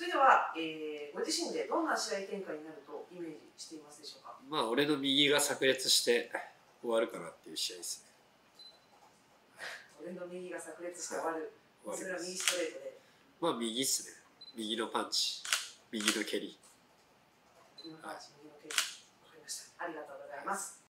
それでは、えー、ご自身でどんな試合展開になるとイメージしていますでしょうか？まあ俺の右が炸裂して終わるかなっていう試合ですね。俺の右が炸裂して終わる、終わそれは右ストレートで。まあ右っすね。右のパンチ。右の蹴り。右のパンチ右の蹴り。わかりました。ありがとうございます。